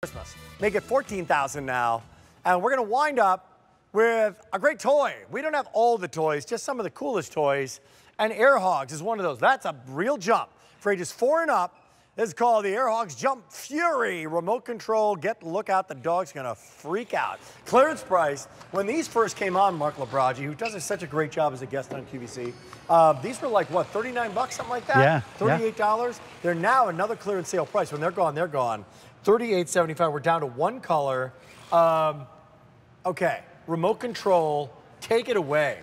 Christmas. Make it 14,000 now. And we're going to wind up with a great toy. We don't have all the toys, just some of the coolest toys. And Air Hogs is one of those. That's a real jump for ages four and up. This is called the Air Hogs Jump Fury remote control. Get look out, the dog's gonna freak out. Clearance price. When these first came on, Mark Labragi, who does such a great job as a guest on QVC, uh, these were like what, 39 bucks, something like that? Yeah, $38. Yeah. They're now another clearance sale price. When they're gone, they're gone. 38.75. We're down to one color. Um, okay, remote control. Take it away.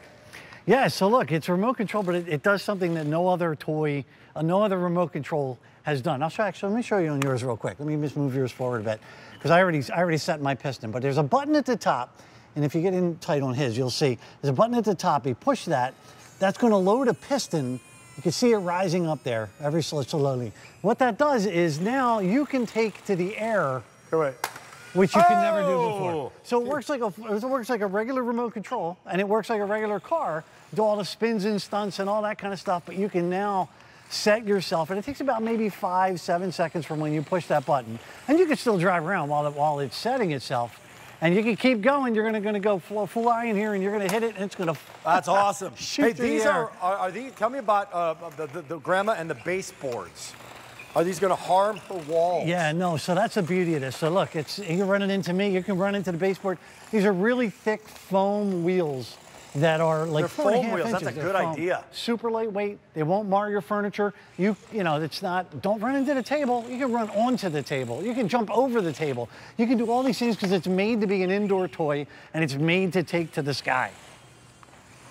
Yeah, so look, it's remote control, but it, it does something that no other toy, uh, no other remote control has done. I'll show, actually, let me show you on yours real quick. Let me just move yours forward a bit, because I already, I already set my piston, but there's a button at the top, and if you get in tight on his, you'll see there's a button at the top. You push that, that's gonna load a piston you can see it rising up there every so slowly. What that does is now you can take to the air. Correct. Which you oh! can never do oh! before. Oh! So it works like a it works like a regular remote control, and it works like a regular car. Do all the spins and stunts and all that kind of stuff. But you can now set yourself, and it takes about maybe five, seven seconds from when you push that button, and you can still drive around while it, while it's setting itself and you can keep going. You're going to going to go fly in here, and you're going to hit it, and it's going to. That's awesome. hey, these the are, are, are these? Tell me about uh, the, the, the grandma and the baseboards. Are these going to harm her walls? Yeah, no. So that's the beauty of this. So look, it's you're running into me. You can run into the baseboard. These are really thick foam wheels that are like They're four foam and a half wheels. inches. That's a They're good foam. idea. Super lightweight. They won't mar your furniture. You, you know, it's not. Don't run into the table. You can run onto the table. You can jump over the table. You can do all these things because it's made to be an indoor toy and it's made to take to the sky.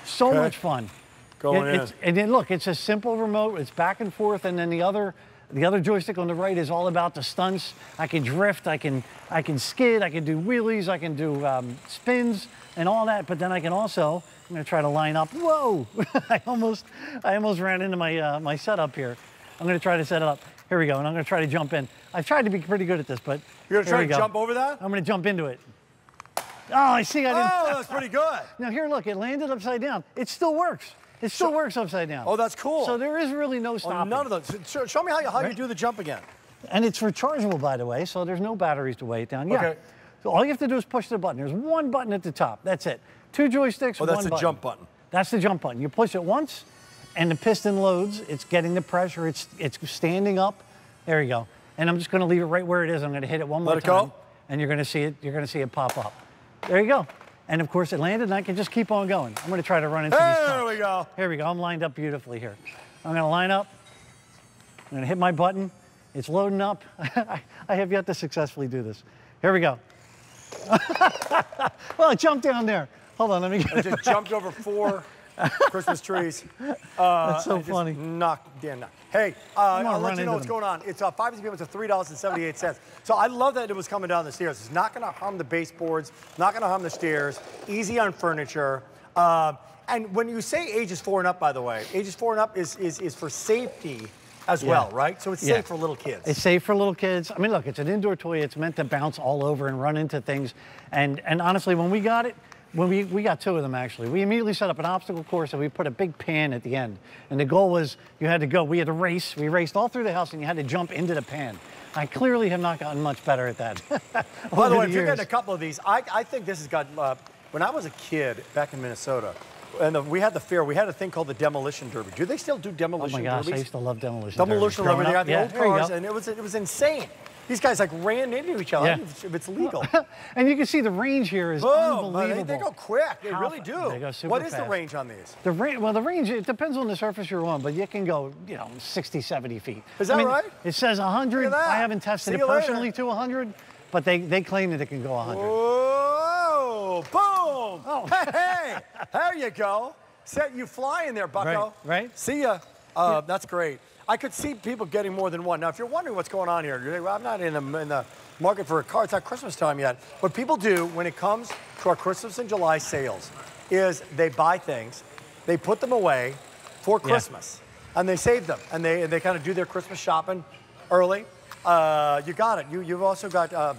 So okay. much fun. Going it, in. and then look, it's a simple remote. It's back and forth, and then the other the other joystick on the right is all about the stunts. I can drift, I can, I can skid, I can do wheelies, I can do um, spins and all that. But then I can also, I'm gonna try to line up. Whoa, I almost, I almost ran into my, uh, my setup here. I'm gonna try to set it up. Here we go, and I'm gonna try to jump in. I've tried to be pretty good at this, but You're gonna try to go. jump over that? I'm gonna jump into it. Oh, I see, I didn't. Oh, that's pretty good. now here, look, it landed upside down. It still works. It still so, works upside down. Oh, that's cool. So there is really no stopping. Oh, none of those. Show, show me how, you, how right? you do the jump again. And it's rechargeable, by the way, so there's no batteries to weigh it down. Yeah. Okay. So all you have to do is push the button. There's one button at the top. That's it. Two joysticks, oh, that's the button. jump button. That's the jump button. You push it once, and the piston loads. It's getting the pressure. It's it's standing up. There you go. And I'm just going to leave it right where it is. I'm going to hit it one Let more it time. Go. And you're going to see it. You're going to see it pop up. There you go. And of course it landed and I can just keep on going. I'm gonna try to run into there these. There we go. Here we go, I'm lined up beautifully here. I'm gonna line up, I'm gonna hit my button. It's loading up. I have yet to successfully do this. Here we go. well, it jumped down there. Hold on, let me get it. just jumped over four Christmas trees. Uh, That's so funny. Knocked, yeah, knocked. Hey, uh, I'll let you know what's them. going on. It's uh, 5 p.m. It's $3.78. So I love that it was coming down the stairs. It's not going to harm the baseboards, not going to harm the stairs, easy on furniture. Uh, and when you say ages four and up, by the way, ages four and up is, is, is for safety as yeah. well, right? So it's yeah. safe for little kids. It's safe for little kids. I mean, look, it's an indoor toy. It's meant to bounce all over and run into things. And, and honestly, when we got it, when we, we got two of them actually. We immediately set up an obstacle course and we put a big pan at the end. And the goal was you had to go, we had to race. We raced all through the house and you had to jump into the pan. I clearly have not gotten much better at that. By the way, if you're getting a couple of these, I, I think this has got, uh, when I was a kid back in Minnesota, and the, we had the fair, we had a thing called the demolition derby. Do they still do demolition? Oh my gosh, derbies? I used to love demolition Demolition derby. They got the yeah, old cars, and it was, it was insane. These guys like ran into each other. Yeah. If it's legal. and you can see the range here is Boom, unbelievable. They, they, go quick. They How, really do. They go super What is fast. the range on these? The range, well, the range it depends on the surface you're on, but you can go, you know, 60, 70 feet. Is that I mean, right? It says 100. I haven't tested it personally later. to 100, but they they claim that it can go 100. Whoa! Boom! Oh. Hey, hey, there you go. Set you flying there, Bucko. Right. right. See ya. Uh, yeah. That's great. I could see people getting more than one. Now, if you're wondering what's going on here, you're like, well, I'm not in the, in the market for a car. It's not Christmas time yet. What people do when it comes to our Christmas and July sales is they buy things, they put them away for Christmas, yeah. and they save them, and they, they kind of do their Christmas shopping early. Uh, you got it. You, you've also got, uh,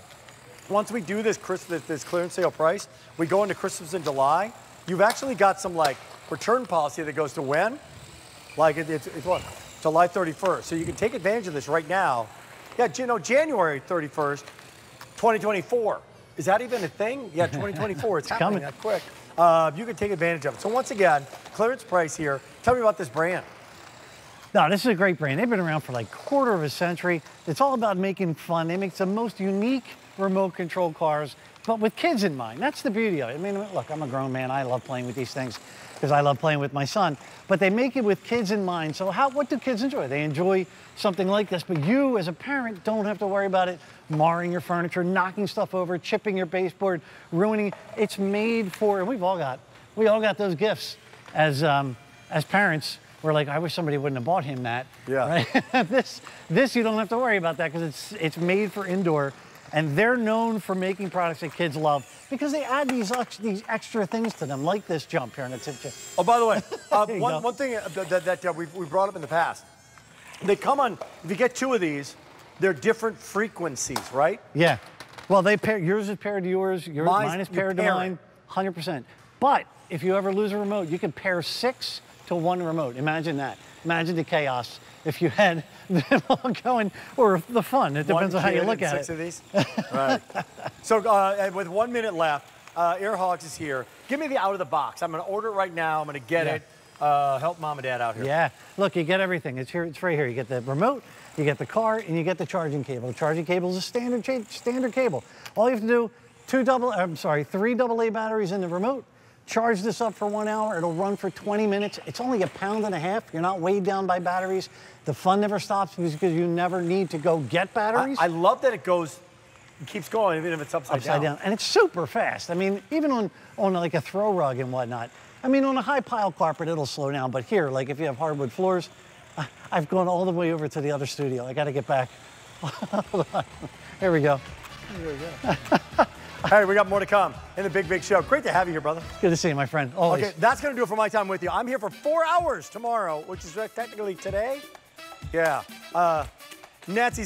once we do this, Christmas, this clearance sale price, we go into Christmas in July, you've actually got some like return policy that goes to when? Like it, it's, it's what? July 31st. So you can take advantage of this right now. Yeah, you know, January 31st, 2024. Is that even a thing? Yeah, 2024. It's, happening coming. that quick. Uh, you can take advantage of it. So once again, clearance price here. Tell me about this brand. No, this is a great brand. They've been around for like quarter of a century. It's all about making fun. They make the most unique remote control cars, but with kids in mind. That's the beauty of it. I mean, look, I'm a grown man. I love playing with these things because I love playing with my son. But they make it with kids in mind. So how? What do kids enjoy? They enjoy something like this. But you, as a parent, don't have to worry about it marring your furniture, knocking stuff over, chipping your baseboard, ruining. It's made for, and we've all got, we all got those gifts as um, as parents we're like, I wish somebody wouldn't have bought him that. Yeah. Right? this, this you don't have to worry about that because it's it's made for indoor, and they're known for making products that kids love because they add these these extra things to them, like this jump here in the tip chip. Oh, by the way, uh, one, go. one thing that, that, uh, we we brought up in the past, they come on, if you get two of these, they're different frequencies, right? Yeah. Well, they pair yours is paired to yours, yours Mine's- mine is paired to mine, hundred percent. But if you ever lose a remote, you can pair six to one remote. Imagine that. Imagine the chaos if you had them all going, or the fun. It depends One on how you look at six it. of these. right. So uh, with one minute left, uh, Air Hogs is here. Give me the out of the box. I'm going to order it right now. I'm going to get Yeah. it. Uh, help mom and dad out here. Yeah. Look, you get everything. It's here. It's right here. You get the remote, you get the car, and you get the charging cable. The charging cable is a standard standard cable. All you have to do, two double. I'm sorry, three AA batteries in the remote. Charge this up for one hour. It'll run for 20 minutes. It's only a pound and a half. You're not weighed down by batteries. The fun never stops because you never need to go get batteries. I love that it goes, it keeps going even if it's upside, upside down. And it's super fast. I mean, even on, on like a throw rug and whatnot. I mean, on a high pile carpet, it'll slow down. But here, like if you have hardwood floors, I- I've gone all the way over to the other studio. I got to get back. Hold on. Here we go. Hey, we got more to come in the big, big show. Great to have you here, brother. Good to see you, my friend. Always. Okay, that's going to do it for my time with you. I'm here for four hours tomorrow, which is technically today. Yeah. Uh, Nancy's.